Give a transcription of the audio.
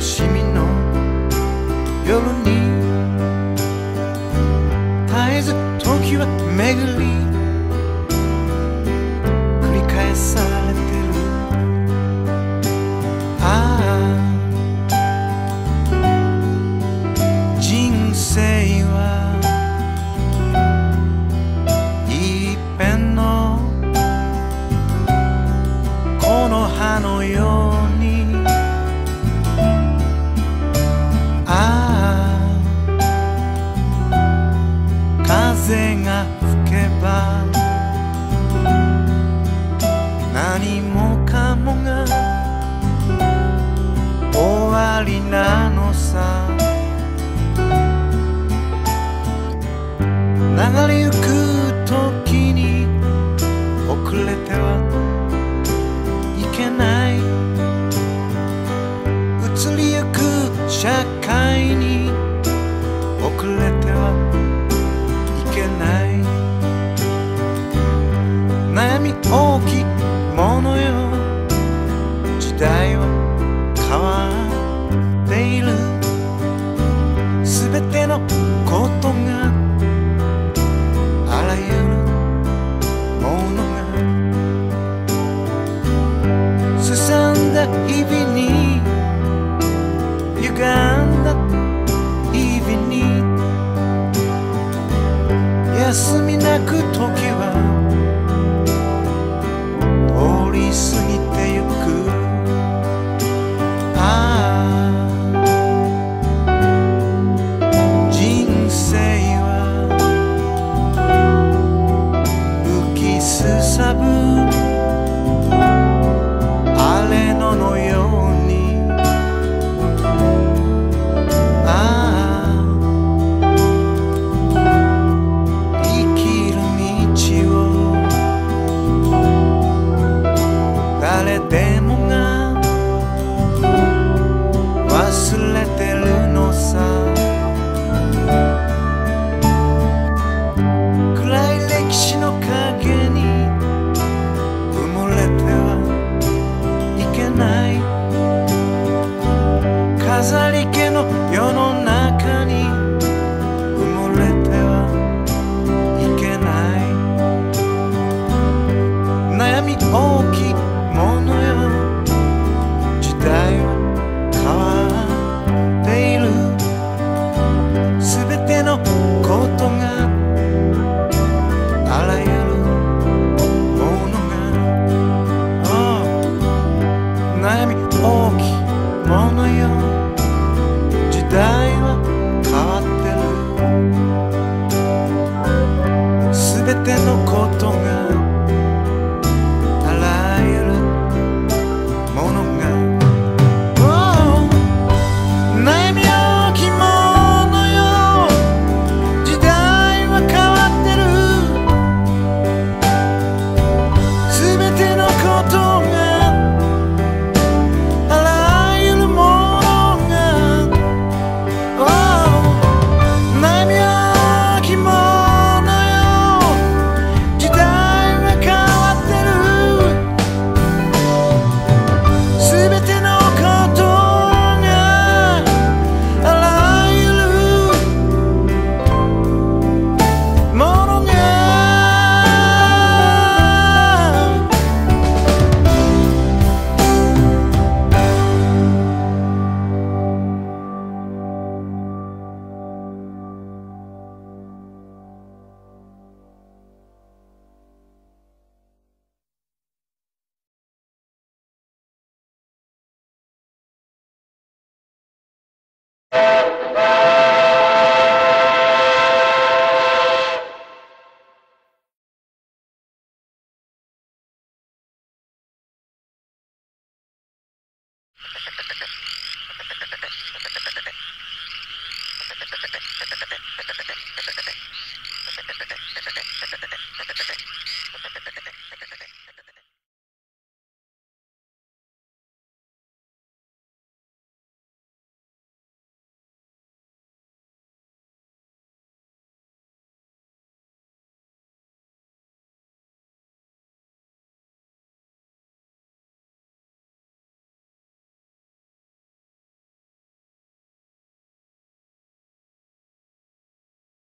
しみの夜に風が吹けば何もかもが終わりなのさ。流れゆく波大きいものよ。時代は変わっている。全てのことがあらゆるものがすさんだ日々に歪んだ日々に休みな